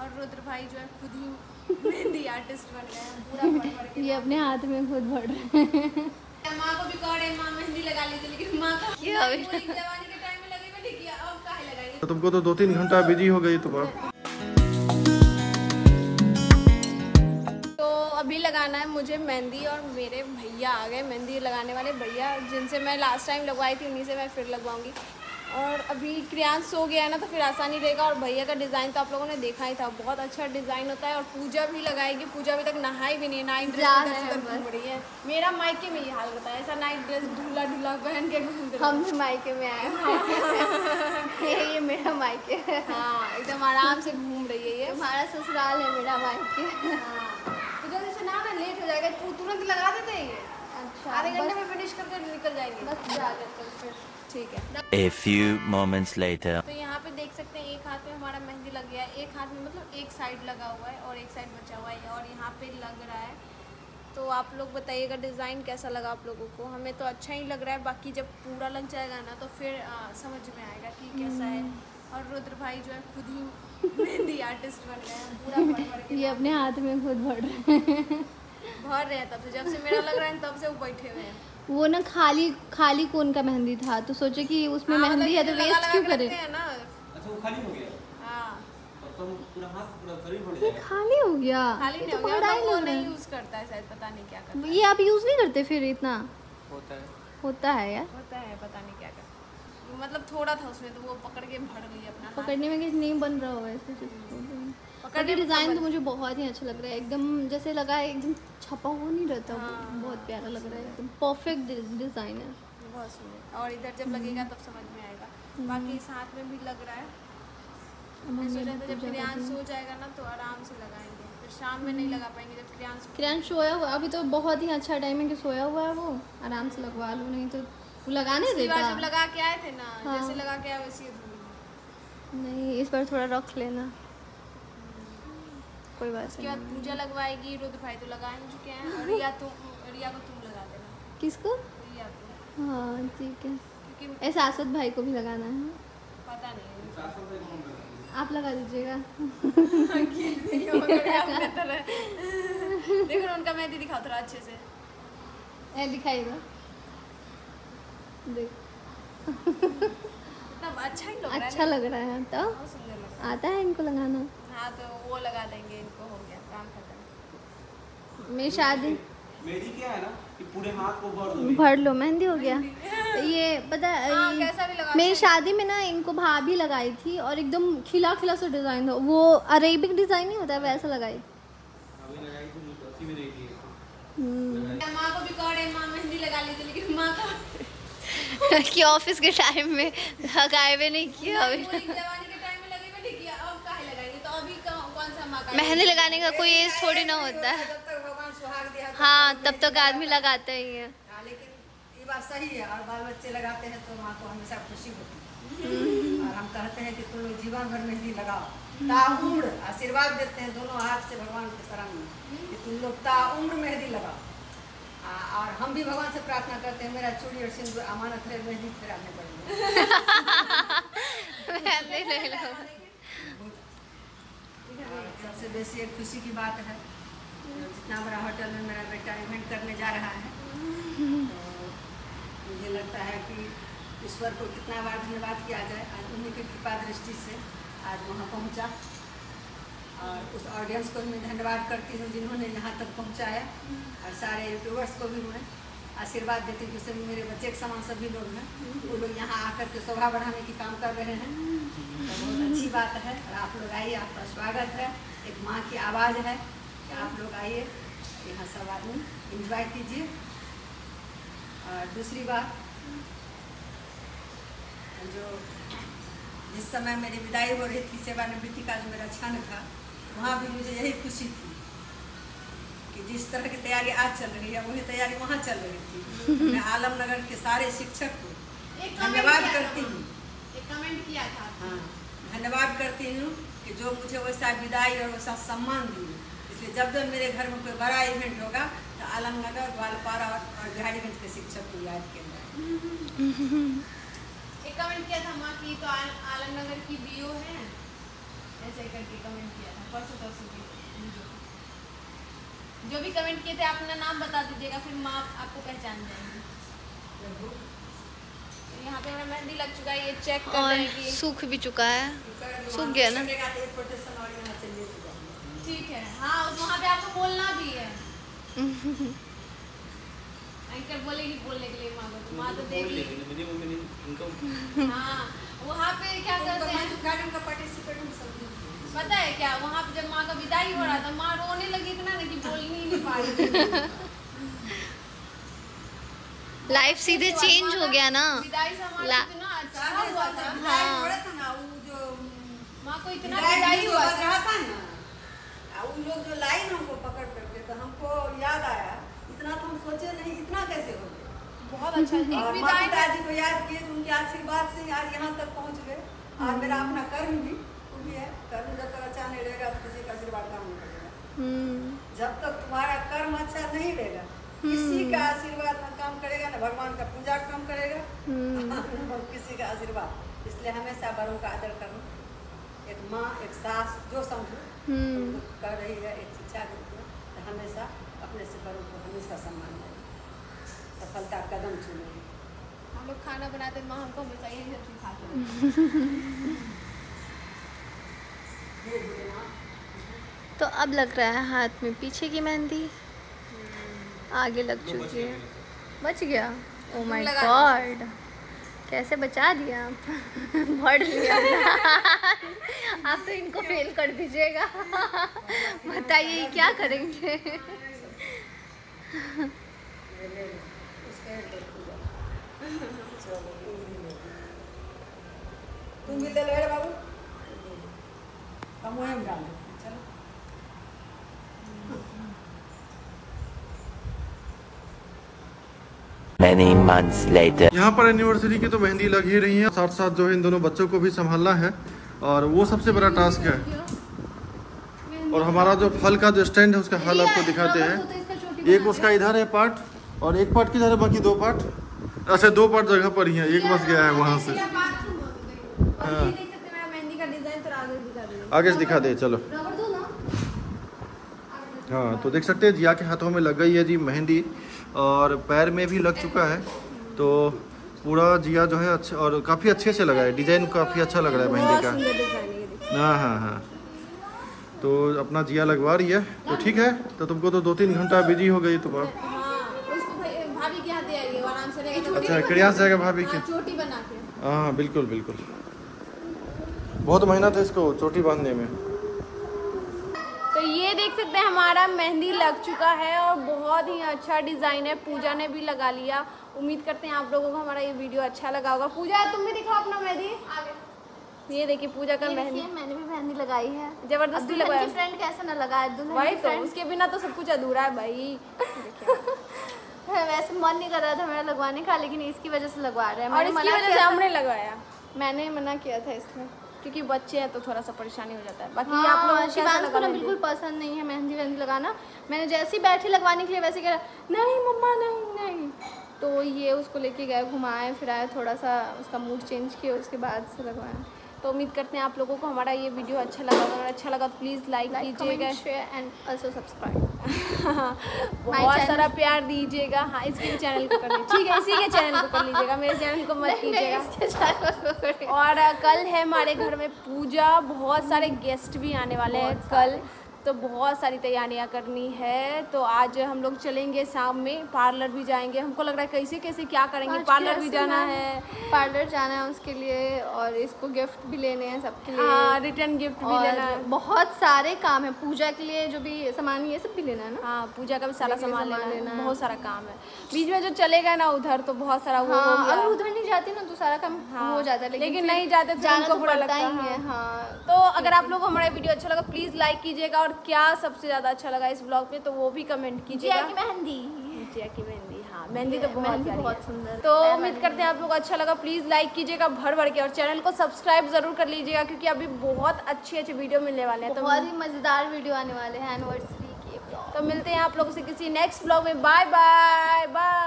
और रुद्र भाई जो है खुद ही मेहंदी आर्टिस्ट बन गए हैं पूरा पढ़ पढ़ के। ये अपने हाथ में खुद बढ़ रहे हैं। माँ को भी रहे माँ मेहंदी लगा लीजिए लेकिन माँ का क्या अभी? जवानी के टाइम में लगे बैठे किया अब काहे लगाएँगे? तो तुमको तो दो तीन घंटा बिज़ी हो गई तो बा- तो अभी लगाना है मुझे मेहंदी और मेरे भैया आ गए मेहंदी लगाने वाले भैया जिनसे मैं लास्ट टाइम लगवाई थी उन्हीं से मैं फिर लगवाऊँगी। और अभी क्रियांश सो गया है ना तो फिर आसानी रहेगा। और भैया का डिज़ाइन तो आप लोगों ने देखा ही था। बहुत अच्छा डिज़ाइन होता है और पूजा भी लगाएगी। पूजा अभी तक नहाई भी नहीं है। नाइट ड्रेस हैं घूम रही है। मेरा मायके में ये हाल होता है ऐसा नाइट ड्रेस ढूला ढूला पहन के घूम हम भी मायके में आए ये ये मेरा मायके है। हाँ एकदम आराम से घूम रही है ये। तुम्हारा ससुराल है मेरा मायके। तो जल्दी से ना ना लेट हो जाएगा। तुरंत लगा देते हैं ये। अच्छा आधे घंटे में फिनिश करके निकल जाएँगे। बस जा फिर। ठीक है। A few moments later. तो यहाँ पे देख सकते हैं एक हाथ में हमारा मेहंदी लग गया है एक हाथ में मतलब एक साइड लगा हुआ है और एक साइड बचा हुआ है और यहाँ पे लग रहा है। तो आप लोग बताइएगा डिज़ाइन कैसा लगा आप लोगों को? हमें तो अच्छा ही लग रहा है बाकी जब पूरा लग जाएगा ना तो फिर आ, समझ में आएगा कि कैसा है। और रुद्र भाई जो है खुद ही मेहंदी आर्टिस्ट बन गए हैं पूरा के ये अपने हाथ में खुद बढ़ रहे हैं। भर रहे हैं तब से जब से मेरा लग रहा है तब से वो बैठे हुए हैं। वो ना खाली खाली कोन का मेहंदी था तो सोचे कि उसमें हाँ, मतलब मेहंदी है ये तो वेस्ट क्यों करे? हैं अच्छा वो खाली हो गया? हाँ। तो ये खाली हो गया? खाली नहीं तो हो गया ही मतलब वो नहीं यूज़ करता है शायद पता नहीं क्या करता ये आप यूज़ नहीं करते फिर इतना? होता है। होता है यार। होता है पता नहीं क्या करता मतलब थोड़ा था उसमें तो वो पकड़ के भर गई अपना पकड़ने में किसी नहीं बन रहा होगा ऐसे पकड़ने डिज़ाइन तो मुझे बहुत ही अच्छा लग रहा है एकदम जैसे लगा है एकदम छपा हुआ नहीं रहता हाँ, बहुत प्यारा लग रहा है एकदम परफेक्ट डिज़ाइन है। बहुत सुंदर और इधर जब लगेगा तब समझ में आएगा। बाकी इस हाथ में भी लग रहा है। मैं सोचा था जब क्रियांश सो जाएगा ना तो आराम से लगाएँगे। फिर शाम में नहीं लगा पाएँगे जब क्रियांश सोया हुआ अभी तो बहुत ही अच्छा टाइम है कि सोया हुआ है वो आराम से लगवा लो नहीं तो वो लगाने जब लगा के आए थे ना हाँ। जैसे लगा के आए वैसे नहीं इस बार थोड़ा रख लेना। कोई बात उसके बाद नहीं। पूजा लगवाएगी रुद्र भाई तो लगा ही चुके हैं। और रिया तुम रिया को तुम लगा देना। किसको? रिया को। हाँ ठीक है। क्योंकि ऐसा आसद भाई को भी लगाना है पता नहीं? आप लगा दीजिएगा। देखो ना, उनका मेहंदी दिखाओ थोड़ा अच्छे से। ए दिखाइएगा। देख। अच्छा ही लग रहा है। अच्छा लग रहा है तो आता है इनको लगाना? है हाँ तो वो लगा देंगे इनको हो गया काम खत्म। मेरी शादी? मेरी क्या है ना कि पूरे हाथ को भर दो भर लो मेहंदी हो गया। ये पता हाँ, ये- कैसा भी लगा मेरी शादी में ना इनको भाभी लगाई थी और एकदम खिला खिला सा डिज़ाइन था। वो अरेबिक डिज़ाइन नहीं होता वैसा लगाई अभी लगाई तो मुझे भी नहीं थी हम्म। माँ को भी कह रहे माँ मेहंदी लगा लीजिए लेकिन माँ का कि ऑफ़िस के टाइम में लगाए हुए नहीं किया अभी। मेहंदी लगाने का कोई एज थोड़ी ना होता। है हाँ तब तक आदमी लगाता ही है। हाँ, सही है और बाल बच्चे लगाते हैं तो माँ को हमेशा खुशी होती है। और हम कहते हैं कि तुम लोग जीवन भर मेहंदी लगाओ। ताउम्र आशीर्वाद देते हैं दोनों हाथ से भगवान के शरण में कि तुम लोग ताउम्र मेहंदी लगाओ। और हम भी भगवान से प्रार्थना करते हैं मेरा चूड़ी और सिंदूर अमानत रहे मेहंदी फिर आपने पड़ेंगे मेहंदी नहीं लगा और सबसे बेसी एक खुशी की बात है। जितना बड़ा होटल में मेरा बेटा इवेंट करने जा रहा है तो मुझे लगता है कि ईश्वर को कितना बार धन्यवाद किया जाए। आज उन्हीं की कृपा दृष्टि से आज वहाँ पहुँचा। और उस ऑडियंस को भी मैं धन्यवाद करती हूँ जिन्होंने यहाँ तक पहुँचाया। और सारे यूट्यूबर्स को भी मैं आशीर्वाद देती हूँ जैसे मेरे बच्चे के समान सभी लोग हैं। वो लोग यहाँ आकर के शोभा बढ़ाने की काम कर रहे हैं। तो बहुत अच्छी बात है। और आप लोग आइए, आपका स्वागत है। एक माँ की आवाज़ है कि आप लोग आइए। यहाँ सब आदमी इंजॉय कीजिए। और दूसरी बात, जो जिस समय मेरी विदाई हो रही थी, सेवानिवृत्ति का जो मेरा क्षण था, वहाँ भी मुझे यही खुशी थी। कि जिस तरह की तैयारी आज चल रही है वही तैयारी वहाँ चल रही थी। मैं आलमनगर के सारे शिक्षक को धन्यवाद करती हूँ। कमेंट किया था हाँ धन्यवाद करती हूँ कि जो मुझे वैसा विदाई और वैसा सम्मान दिए। इसलिए जब जब मेरे घर में कोई बड़ा इवेंट होगा तो आलमनगर ग्वालपारा और बिहारीगंज के शिक्षक को याद किया जाए एक कमेंट किया था माँ की तो आल- आलमनगर की बीओ है। ऐसे करके कमेंट किया था। जो भी कमेंट किए थे आप अपना नाम बता दीजिएगा फिर माँ आपको पहचान जाएँगी। तो यहाँ पे मेहंदी लग चुका है ये चेक कर और सूख भी चुका है। सूख गया ना? ठीक है। हाँ वहाँ पे आपको बोलना भी है। एंकर बोलेगी बोलने के लिए माँ को। तो माँ तो ने इनको हाँ वहाँ पे क्या करते हैं। पता है क्या? वहाँ पे जब माँ का विदाई हो रहा था माँ रोने लगी इतना लाइफ सीधे चेंज हो गया ना। अच्छा हो। रहा था। ना वो जो माँ को इतना विदाई विदाई हुआ रहा था ना उन लोग जो लाई हमको पकड़ करके तो हमको याद आया इतना तो हम सोचे नहीं इतना कैसे हो गया। बहुत अच्छा। और माता पिताजी को याद किए तो उनके आशीर्वाद से आज यहाँ तक पहुँच गए। और मेरा अपना कर्म भी वो भी है। कर्म जब तक अच्छा नहीं रहेगा तो किसी का आशीर्वाद काम नहीं करेगा। हम्म, जब तक तुम्हारा कर्म अच्छा नहीं रहेगा किसी का आशीर्वाद ना काम करेगा ना भगवान का पूजा काम करेगा। किसी का आशीर्वाद। इसलिए हमेशा बड़ों का आदर करना। एक माँ एक सास जो समझो। हम्म। कर रही है एक शिक्षा के रूप में तो हमेशा अपने से बड़ों को हमेशा सम्मान दें सफलता कदम चुनेगी हम लोग खाना बनाते हैं, माँ हमको हमेशा यही सब सिखाते हैं तो अब लग रहा है हाथ में पीछे की मेहंदी। आगे लग चुकी है। बच गया? ओ माय गॉड कैसे बचा दिया आप? बढ़ लिया आप तो इनको फेल कर दीजिएगा। बताइए क्या करेंगे? तुम भी ले लो बाबू? हम वहीं डाल देते हैं, चलो Many months later. यहाँ पर एनिवर्सरी की तो मेहंदी लग ही रही है। साथ साथ जो है इन दोनों बच्चों को भी संभालना है। और वो सबसे बड़ा टास्क है। और हमारा जो फल का जो स्टैंड है, उसका हल आपको दिखाते हैं। एक उसका इधर है पार्ट और एक पार्ट किधर है? बाकी दो पार्ट अच्छा दो पार्ट जगह पर ही है। एक बस गया है वहाँ से। हैं। आगे से दिखा दे, चलो। हाँ तो देख सकते हैं, जिया के हाथों में लग गई है जी मेहंदी। और पैर में भी लग चुका है। तो पूरा जिया जो है अच्छा और काफ़ी अच्छे से लगा है। डिज़ाइन काफ़ी अच्छा लग रहा है मेहंदी का। है हाँ हाँ हाँ। तो अपना जिया लगवा रही है। तो ठीक है तो तुमको तो दो तीन घंटा बिज़ी हो गई तो हाँ से रहेगा अच्छा क्रियास जाएगा भाभी के। हाँ, के। हाँ बिल्कुल बिल्कुल। बहुत मेहनत है इसको चोटी बांधने में। तो सकते हैं हमारा मेहंदी लग चुका है और बहुत ही अच्छा डिज़ाइन है। पूजा ने भी लगा लिया। उम्मीद करते हैं आप लोगों को हमारा ये वीडियो अच्छा लगा होगा। पूजा तुम भी दिखाओ अपना मेहंदी। ये देखिए पूजा का मेहंदी। मैंने भी मेहंदी लगाई है। ज़बरदस्ती लगाया फ्रेंड कैसा ना लगा दुल्हन वही तो उसके बिना तो सब कुछ अधूरा है भाई। वैसे मन नहीं कर रहा था मेरा लगवाने का लेकिन इसकी वजह से लगवा रहे हैं। और इसकी वजह से हमने लगवाया। मैंने मना किया था इसमें। क्योंकि बच्चे हैं तो थोड़ा सा परेशानी हो जाता है। बाकी हाँ, आप लोगों को शिवांश को ना बिल्कुल पसंद नहीं है मेहंदी वेहंदी लगाना। मैंने जैसे ही बैठी लगवाने के लिए वैसे कह रहा नहीं मम्मा नहीं नहीं। तो ये उसको लेके गए घुमाए फिराए थोड़ा सा उसका मूड चेंज किया उसके बाद से लगवाए तो उम्मीद करते हैं आप लोगों को हमारा ये वीडियो अच्छा लगा अगर अच्छा लगा तो प्लीज़ लाइक लाइक कीजिएगा। शेयर एंड ऑल्सो सब्सक्राइब बहुत सारा प्यार दीजिएगा। हाँ इसके चैनल को कर ठीक है इसी के चैनल को कर लीजिएगा। मेरे चैनल को मत कीजिएगा। और कल है हमारे घर में पूजा। बहुत सारे गेस्ट भी आने वाले हैं कल। तो बहुत सारी तैयारियाँ करनी है। तो आज हम लोग चलेंगे शाम में पार्लर भी जाएँगे। हमको लग रहा है कैसे कैसे क्या करेंगे? पार्लर भी जाना है। पार्लर जाना है उसके लिए और इसको गिफ्ट भी लेने हैं सबके लिए। हाँ रिटर्न गिफ्ट भी लेना है। बहुत सारे काम है। पूजा के लिए जो भी सामान ये सब भी लेना है ना? हाँ पूजा का भी सारा सामान लेना लेना है। बहुत सारा काम है। बीच में जो चलेगा ना उधर तो बहुत सारा वो हाँ अगर उधर नहीं जाती ना तो सारा काम हाँ, हो जाता है। लेकिन, लेकिन नहीं जाते तो जाना तो लगता ही है, है तो अगर आप लोग को हमारा वीडियो अच्छा लगा प्लीज़ लाइक कीजिएगा और क्या सबसे ज़्यादा अच्छा लगा इस ब्लॉग में तो वो भी कमेंट कीजिएगा। जिया की मेहंदी। जिया की मेहंदी हाँ मेहंदी तो बहुत बहुत सुंदर। तो उम्मीद करते हैं आप लोग को अच्छा लगा। प्लीज़ लाइक कीजिएगा भर भर के और चैनल को सब्सक्राइब ज़रूर कर लीजिएगा क्योंकि अभी बहुत अच्छे अच्छे वीडियो मिलने वाले हैं। तो बहुत ही मज़ेदार वीडियो आने वाले हैं एनिवर्सरी के तो मिलते हैं आप लोगों से किसी नेक्स्ट ब्लॉग में। Bye bye bye